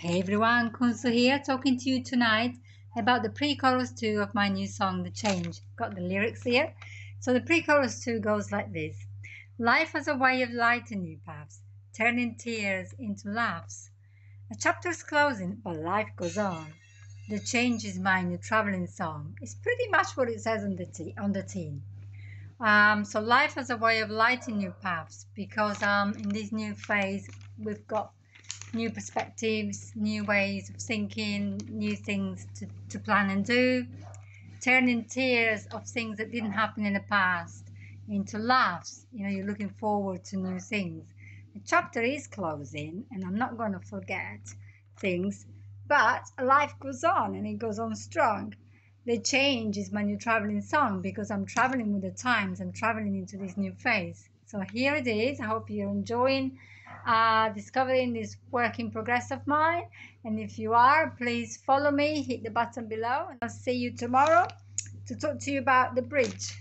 Hey everyone, Consu here talking to you tonight about the pre-chorus 2 of my new song The Change. Got the lyrics here. So the pre-chorus 2 goes like this. Life has a way of lighting new paths, turning tears into laughs. A chapter's closing, but life goes on. The change is my new traveling song. It's pretty much what it says on the, t- on the tin. Um, so life has a way of lighting new paths because um, in this new phase we've got new perspectives, new ways of thinking, new things to, to plan and do, turning tears of things that didn't happen in the past into laughs. You know, you're looking forward to new things. The chapter is closing, and I'm not going to forget things, but life goes on and it goes on strong. The change is my new traveling song because I'm traveling with the times, I'm traveling into this new phase. So here it is. I hope you're enjoying uh, discovering this work in progress of mine. And if you are, please follow me, hit the button below, and I'll see you tomorrow to talk to you about the bridge.